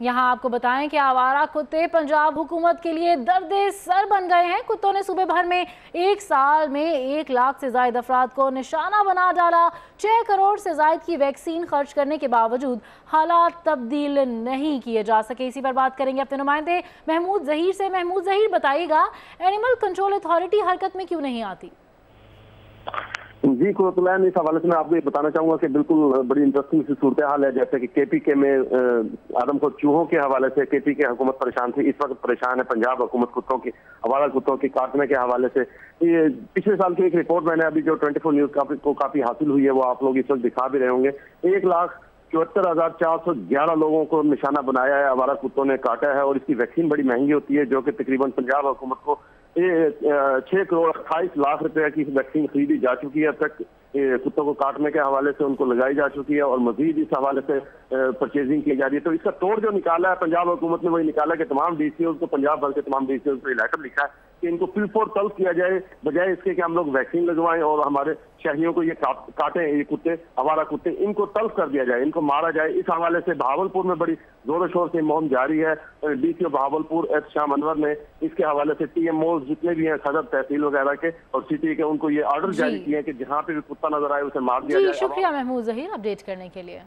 یہاں آپ کو بتائیں کہ آوارہ کتے پنجاب حکومت کے لیے درد سر بن گئے ہیں۔ کتوں نے صوبے بھر میں ایک سال میں ایک لاکھ سے زائد افراد کو نشانہ بنا ڈالا۔ چھ کروڑ سے زائد کی ویکسین خرچ کرنے کے باوجود حالات تبدیل نہیں کیے جا سکے۔ اسی پر بات کریں گے اپنے نمائندے محمود ظہیر سے۔ محمود ظہیر بتائیے گا اینیمل کنٹرول اتھارٹی حرکت میں کیوں نہیں آتی؟ جی قرۃ اس حوالے سے میں آپ کو یہ بتانا چاہوں گا کہ بالکل بڑی انٹرسٹنگ سی صورتحال ہے۔ جیسے کہ کے پی کے میں آدم کو چوہوں کے حوالے سے کے پی کے حکومت پریشان تھی۔ اس وقت پریشان ہے پنجاب حکومت کتوں کی، حوالہ کتوں کی کاٹنے کے حوالے سے۔ یہ پچھلے سال کی ایک رپورٹ میں نے ابھی جو ٹوئنٹی فور نیوز کو کافی حاصل ہوئی ہے، وہ آپ لوگ اس وقت دکھا بھی رہے ہوں گے۔ ایک لاکھ چوہتر ہزار چار سو گیارہ لوگوں کو نشانہ بنایا ہے۔ ہمارا کتوں نے کاٹا ہے اور اس کی ویکسین بڑی مہنگی ہوتی ہے، جو کہ تقریباً پنجاب حکومت کو چھ کروڑ اٹھائیس لاکھ روپے کی ویکسین خریدی جا چکی ہے اب تک۔ کتوں کو کاٹنے کے حوالے سے ان کو لگائی جا چکی ہے اور مزید اس حوالے سے پرچیزنگ کی جا رہی ہے۔ تو اس کا توڑ جو نکالا ہے، پنجاب حکومت نے وہی نکالا کہ تمام ڈی سی اوز کو، پنجاب بھر کے تمام ڈی سی اوز کو لیٹر لکھا ہے کہ ان کو پل فور تلف کیا جائے۔ بجائے اس کے کہ ہم لوگ ویکسین لگوائیں اور ہمارے شہریوں کو یہ کاٹیں، یہ کتے ہمارا کتے، ان کو تلف کر دیا جائے، ان کو مارا جائے۔ اس حوالے سے بہاولپور میں بڑی زور و شور سے مہم جاری ہے۔ ڈی سی او بہاولپور ایس شام انور نے اس کے حوالے سے ٹی ایم اوز جتنے بھی ہیں صدر تحصیل وغیرہ کے اور سٹی کے ان کو یہ آرڈر جاری کیے ہیں کہ جہاں پہ بھی کتا نظر آئے اسے مار دیا جی جائے۔ شکریہ محمود ظہیر اپڈیٹ کرنے کے لیے۔